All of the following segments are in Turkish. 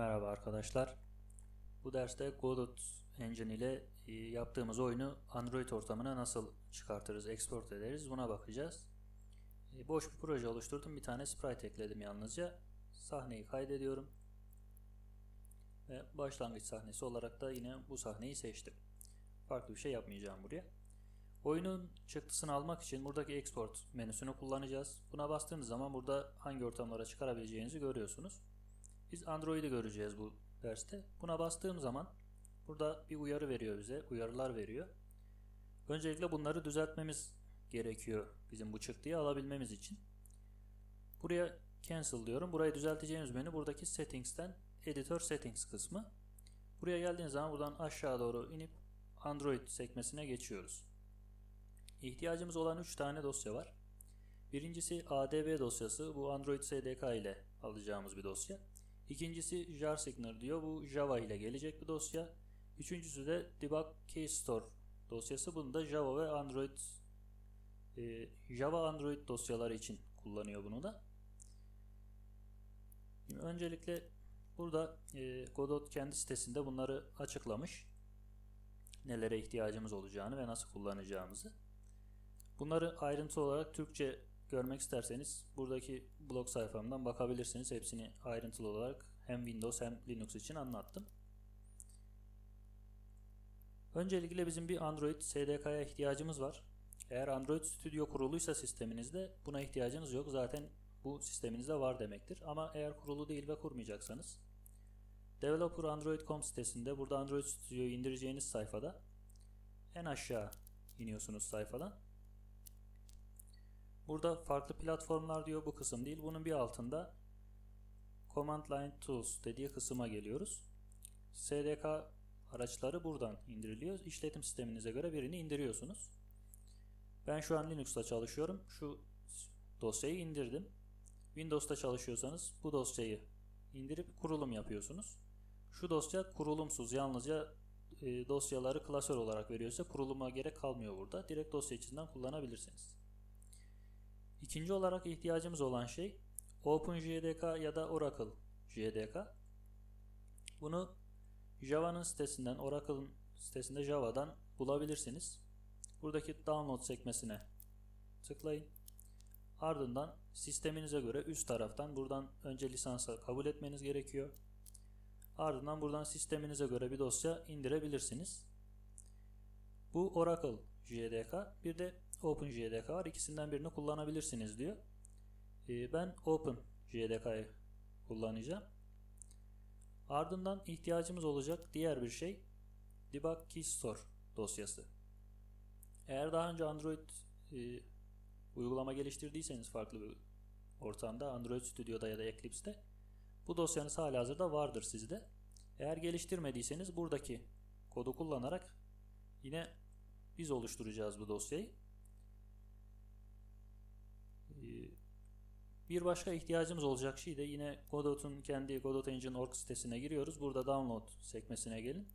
Merhaba arkadaşlar. Bu derste Godot Engine ile e, yaptığımız oyunu Android ortamına nasıl çıkartırız, export ederiz buna bakacağız. E, boş bir proje oluşturdum. Bir tane sprite ekledim yalnızca. Sahneyi kaydediyorum. Ve başlangıç sahnesi olarak da yine bu sahneyi seçtim. Farklı bir şey yapmayacağım buraya. Oyunun çıktısını almak için buradaki export menüsünü kullanacağız. Buna bastığınız zaman burada hangi ortamlara çıkarabileceğinizi görüyorsunuz. Biz Android'i göreceğiz bu derste. Buna bastığım zaman burada bir uyarı veriyor bize. Uyarılar veriyor. Öncelikle bunları düzeltmemiz gerekiyor bizim bu çıktıyı alabilmemiz için. Buraya cancel diyorum. Burayı düzelteceğimiz menü buradaki settings'ten editor settings kısmı. Buraya geldiğiniz zaman buradan aşağı doğru inip Android sekmesine geçiyoruz. İhtiyacımız olan 3 tane dosya var. Birincisi ADB dosyası. Bu Android SDK ile alacağımız bir dosya. İkincisi jar signer diyor. Bu Java ile gelecek bir dosya. Üçüncüsü de debug case store dosyası. Bunu da Java ve Android e, Java Android dosyaları için kullanıyor bunu da. Şimdi öncelikle burada e, Godot kendi sitesinde bunları açıklamış. Nelere ihtiyacımız olacağını ve nasıl kullanacağımızı. Bunları ayrıntı olarak Türkçe görmek isterseniz buradaki blog sayfamdan bakabilirsiniz. Hepsini ayrıntılı olarak hem Windows hem Linux için anlattım. Öncelikle bizim bir Android SDK'ya ihtiyacımız var. Eğer Android Studio kuruluysa sisteminizde buna ihtiyacınız yok. Zaten bu sisteminizde var demektir. Ama eğer kurulu değil ve kurmayacaksanız Developer Android.com sitesinde burada Android Studio'yu indireceğiniz sayfada en aşağı iniyorsunuz sayfadan. Burada farklı platformlar diyor bu kısım değil. Bunun bir altında Command Line Tools dediği kısma geliyoruz. SDK araçları buradan indiriliyor. İşletim sisteminize göre birini indiriyorsunuz. Ben şu an Linux'ta çalışıyorum. Şu dosyayı indirdim. Windows'ta çalışıyorsanız bu dosyayı indirip kurulum yapıyorsunuz. Şu dosya kurulumsuz. Yalnızca e, dosyaları klasör olarak veriyorsa kuruluma gerek kalmıyor burada. Direkt dosya içinden kullanabilirsiniz. İkinci olarak ihtiyacımız olan şey OpenJDK ya da Oracle JDK. Bunu Java'nın sitesinden, Oracle'ın sitesinde Java'dan bulabilirsiniz. Buradaki download sekmesine tıklayın. Ardından sisteminize göre üst taraftan buradan önce lisansa kabul etmeniz gerekiyor. Ardından buradan sisteminize göre bir dosya indirebilirsiniz. Bu Oracle JDK. Bir de OpenJDK var. İkisinden birini kullanabilirsiniz diyor. Ee, ben OpenJDK'yı kullanacağım. Ardından ihtiyacımız olacak diğer bir şey Debug Keystore dosyası. Eğer daha önce Android e, uygulama geliştirdiyseniz farklı bir ortamda Android Studio'da ya da Eclipse'de bu dosyanız hala hazırda vardır sizde. Eğer geliştirmediyseniz buradaki kodu kullanarak yine biz oluşturacağız bu dosyayı. Ee, bir başka ihtiyacımız olacak şey de yine Godot'un kendi Godot Engine org sitesine giriyoruz. Burada download sekmesine gelin.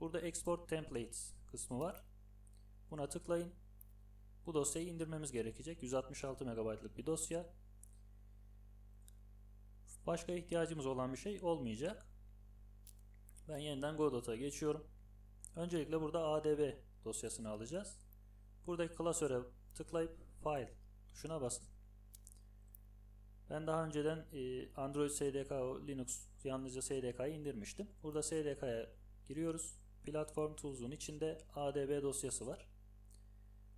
Burada export templates kısmı var. Buna tıklayın. Bu dosyayı indirmemiz gerekecek. 166 MB'lık bir dosya. Başka ihtiyacımız olan bir şey olmayacak. Ben yeniden Godot'a geçiyorum. Öncelikle burada ADB dosyasını alacağız. Buradaki klasöre tıklayıp File tuşuna basın. Ben daha önceden e, Android SDK, Linux yalnızca SDK'yı indirmiştim. Burada SDK'ya giriyoruz. Platform Tools'un içinde ADB dosyası var.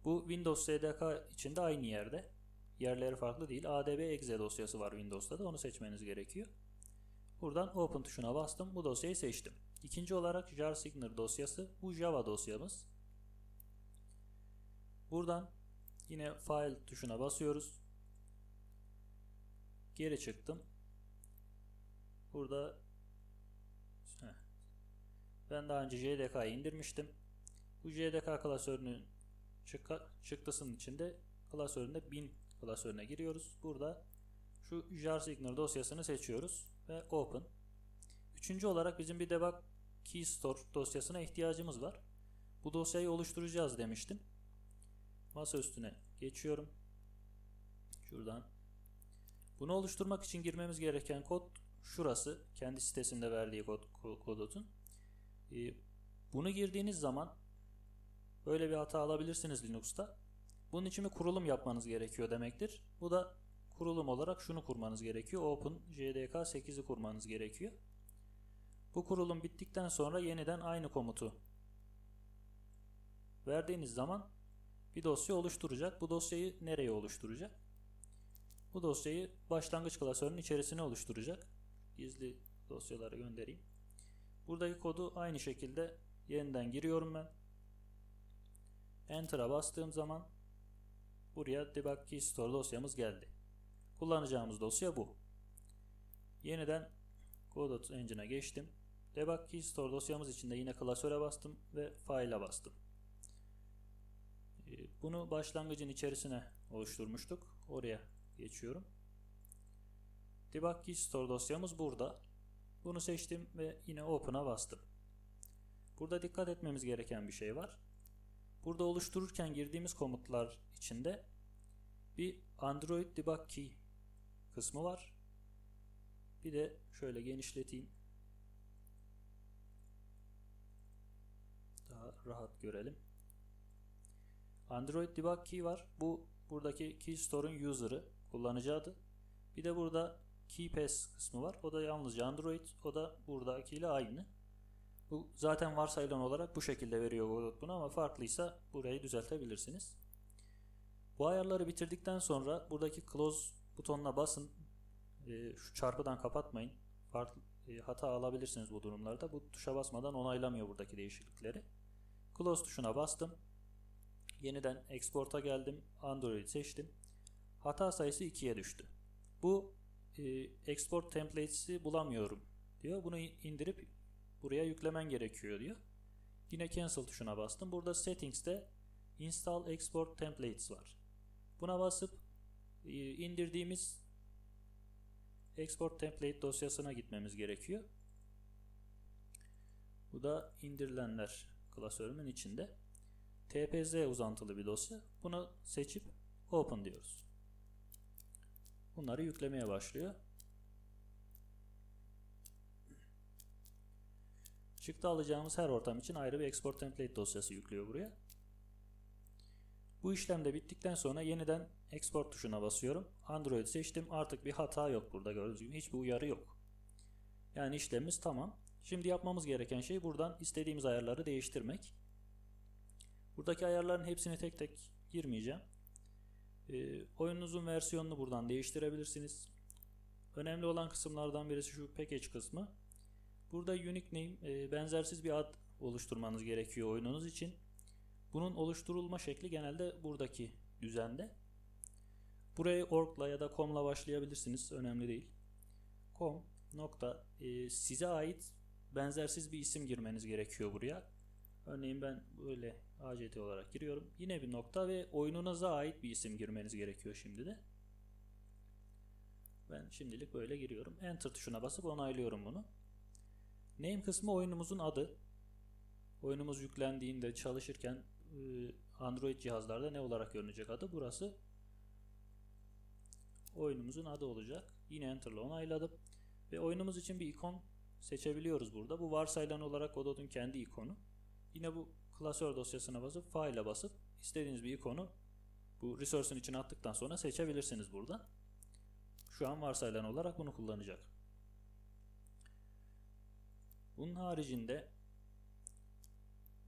Bu Windows SDK içinde aynı yerde. Yerleri farklı değil. ADB exe dosyası var Windows'ta da onu seçmeniz gerekiyor. Buradan Open tuşuna bastım. Bu dosyayı seçtim. İkinci olarak jar signer dosyası. Bu Java dosyamız. Buradan yine File tuşuna basıyoruz. Geri çıktım. Burada heh, ben daha önce JDK'yı indirmiştim. Bu JDK klasörünün çıktısının içinde klasöründe bin klasörüne giriyoruz. Burada şu jar signer dosyasını seçiyoruz ve open. Üçüncü olarak bizim bir debug key store dosyasına ihtiyacımız var. Bu dosyayı oluşturacağız demiştim. Masa üstüne geçiyorum. Şuradan. Bunu oluşturmak için girmemiz gereken kod şurası kendi sitesinde verdiği kod, kodotun. E, bunu girdiğiniz zaman böyle bir hata alabilirsiniz Linux'ta. Bunun için bir kurulum yapmanız gerekiyor demektir. Bu da kurulum olarak şunu kurmanız gerekiyor. Open JDK 8'i kurmanız gerekiyor. Bu kurulum bittikten sonra yeniden aynı komutu verdiğiniz zaman bir dosya oluşturacak. Bu dosyayı nereye oluşturacak? Bu dosyayı başlangıç klasörünün içerisine oluşturacak. Gizli dosyaları göndereyim. Buradaki kodu aynı şekilde yeniden giriyorum ben. Enter'a bastığım zaman buraya debug key store dosyamız geldi. Kullanacağımız dosya bu. Yeniden Godot Engine'a geçtim. Debug key store dosyamız içinde yine klasöre bastım ve file'a bastım. Ee, bunu başlangıcın içerisine oluşturmuştuk. Oraya geçiyorum. Debug key store dosyamız burada. Bunu seçtim ve yine Open'a bastım. Burada dikkat etmemiz gereken bir şey var. Burada oluştururken girdiğimiz komutlar içinde bir Android Debug Key kısmı var. Bir de şöyle genişleteyim. Daha rahat görelim. Android Debug Key var. Bu buradaki Key Store'un user'ı, kullanıcı adı. Bir de burada KeyPass kısmı var. O da yalnızca Android. O da buradakiyle aynı. Bu zaten varsayılan olarak bu şekilde veriyor Godot bunu ama farklıysa burayı düzeltebilirsiniz. Bu ayarları bitirdikten sonra buradaki close butonuna basın. E, şu çarpıdan kapatmayın. Farklı e, hata alabilirsiniz bu durumlarda. Bu tuşa basmadan onaylamıyor buradaki değişiklikleri. Close tuşuna bastım. Yeniden export'a geldim. Android seçtim. Hata sayısı 2'ye düştü. Bu e, export templates'i bulamıyorum diyor. Bunu indirip buraya yüklemen gerekiyor diyor. Yine cancel tuşuna bastım. Burada settings'te install export templates var. Buna basıp e, indirdiğimiz export template dosyasına gitmemiz gerekiyor. Bu da indirilenler klasörümün içinde. TPZ uzantılı bir dosya. Bunu seçip open diyoruz. Bunları yüklemeye başlıyor. Çıktı alacağımız her ortam için ayrı bir export template dosyası yüklüyor buraya. Bu işlem de bittikten sonra yeniden export tuşuna basıyorum. Android seçtim. Artık bir hata yok burada gördüğünüz gibi. Hiçbir uyarı yok. Yani işlemimiz tamam. Şimdi yapmamız gereken şey buradan istediğimiz ayarları değiştirmek. Buradaki ayarların hepsini tek tek girmeyeceğim. E, oyununuzun versiyonunu buradan değiştirebilirsiniz. Önemli olan kısımlardan birisi şu package kısmı. Burada unique name e, benzersiz bir ad oluşturmanız gerekiyor oyununuz için. Bunun oluşturulma şekli genelde buradaki düzende. Burayı org'la ya da com'la başlayabilirsiniz. Önemli değil. com nokta e, size ait benzersiz bir isim girmeniz gerekiyor buraya. Örneğin ben böyle ACT olarak giriyorum. Yine bir nokta ve oyununuza ait bir isim girmeniz gerekiyor şimdi de. Ben şimdilik böyle giriyorum. Enter tuşuna basıp onaylıyorum bunu. Name kısmı oyunumuzun adı. Oyunumuz yüklendiğinde çalışırken e, Android cihazlarda ne olarak görünecek adı? Burası oyunumuzun adı olacak. Yine Enter ile onayladım. Ve oyunumuz için bir ikon seçebiliyoruz burada. Bu varsayılan olarak Godot'un kendi ikonu. Yine bu klasör dosyasına basıp file'a basıp istediğiniz bir ikonu bu resource'un içine attıktan sonra seçebilirsiniz burada. Şu an varsayılan olarak bunu kullanacak. Bunun haricinde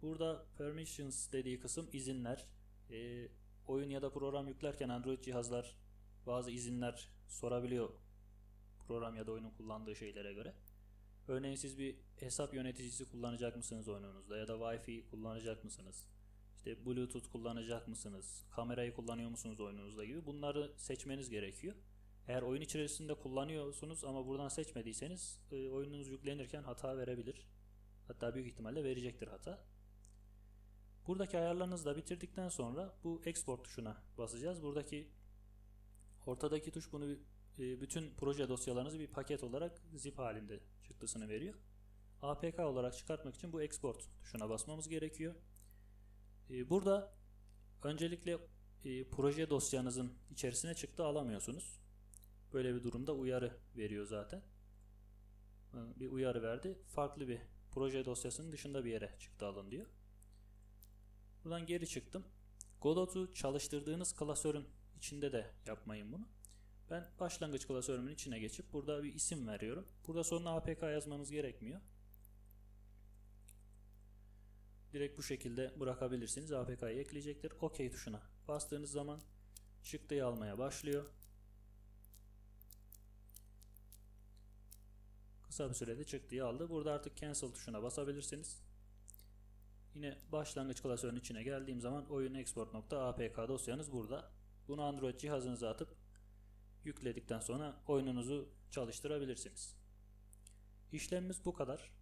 burada permissions dediği kısım izinler. E, oyun ya da program yüklerken Android cihazlar bazı izinler sorabiliyor program ya da oyunun kullandığı şeylere göre. Örneğin siz bir hesap yöneticisi kullanacak mısınız oyununuzda ya da Wi-Fi kullanacak mısınız? İşte Bluetooth kullanacak mısınız? Kamerayı kullanıyor musunuz oyununuzda gibi bunları seçmeniz gerekiyor. Eğer oyun içerisinde kullanıyorsunuz ama buradan seçmediyseniz e, oyununuz yüklenirken hata verebilir. Hatta büyük ihtimalle verecektir hata. Buradaki ayarlarınızı da bitirdikten sonra bu export tuşuna basacağız. Buradaki ortadaki tuş bunu bütün proje dosyalarınızı bir paket olarak zip halinde çıktısını veriyor. APK olarak çıkartmak için bu export tuşuna basmamız gerekiyor. E, burada öncelikle e, proje dosyanızın içerisine çıktı alamıyorsunuz. Böyle bir durumda uyarı veriyor zaten. e, bir uyarı verdi. Farklı bir proje dosyasının dışında bir yere çıktı alın diyor. Buradan geri çıktım. Godot'u çalıştırdığınız klasörün içinde de yapmayın bunu. Ben başlangıç klasörümün içine geçip burada bir isim veriyorum. Burada sonuna APK yazmanız gerekmiyor. Direkt bu şekilde bırakabilirsiniz. APK'yı ekleyecektir. OK tuşuna bastığınız zaman çıktıyı almaya başlıyor. Kısa bir sürede çıktıyı aldı. Burada artık cancel tuşuna basabilirsiniz. Yine başlangıç klasörünün içine geldiğim zaman oyun export.apk dosyanız burada. Bunu Android cihazınıza atıp yükledikten sonra oyununuzu çalıştırabilirsiniz. İşlemimiz bu kadar.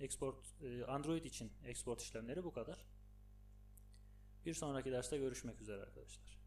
Export e, Android için export işlemleri bu kadar. Bir sonraki derste görüşmek üzere arkadaşlar.